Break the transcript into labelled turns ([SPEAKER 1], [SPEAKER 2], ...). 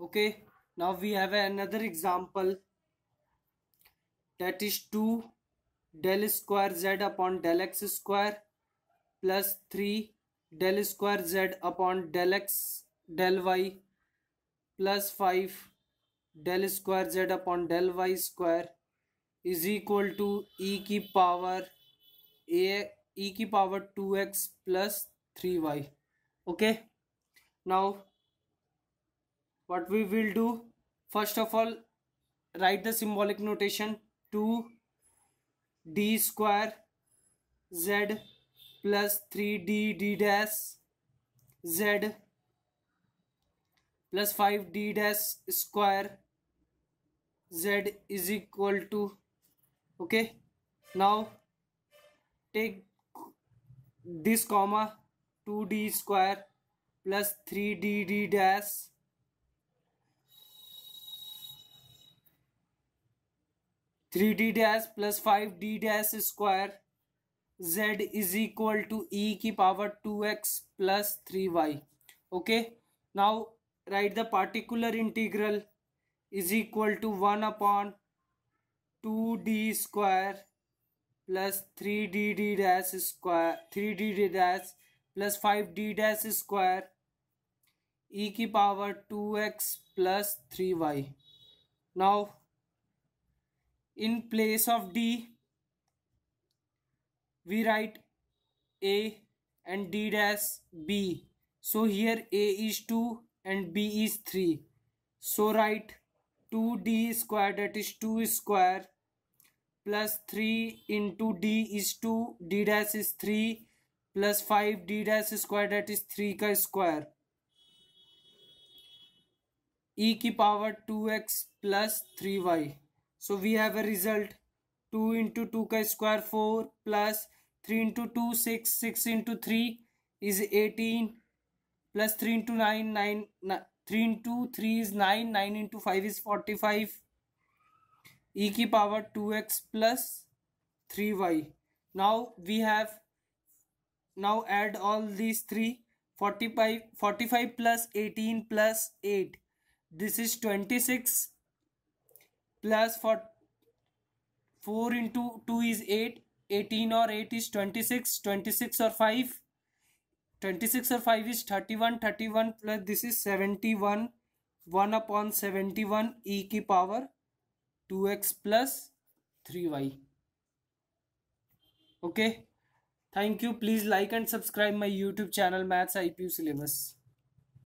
[SPEAKER 1] okay now we have another example that is 2 del square z upon del x square plus 3 del square z upon del x del y plus 5 del square z upon del y square is equal to e की power a e की power 2x plus 3y okay now what we will do first of all write the symbolic notation 2 d square z plus 3d d dash z plus 5d dash square z is equal to okay now take this comma 2d square plus 3d d dash 3d dash plus 5d dash square z is equal to e ki power 2x plus 3y. Okay, now write the particular integral is equal to 1 upon 2d square plus 3d dash square 3d dash plus 5d dash square e ki power 2x plus 3y. Now in place of d we write a and d dash b so here a is 2 and b is 3 so write 2d square that is 2 square plus 3 into d is 2 d dash is 3 plus 5 d dash square that is 3 ka square e की power two x plus three y So we have a result 2 into 2 ka square 4 plus 3 into 2 6 6 into 3 is 18 plus 3 into 9 9, 9 3 into 3 is 9 9 into 5 is 45 e ki power 2x plus 3y now we have now add all these three 45 45 plus 18 plus 8 this is 26 plus for 4 into 2 is 8 18 or 8 is 26 26 or 5 26 or 5 is 31 31 plus this is 71 1 upon 71 e की power 2x plus 3y okay thank you please like and subscribe my youtube channel maths ipu syllabus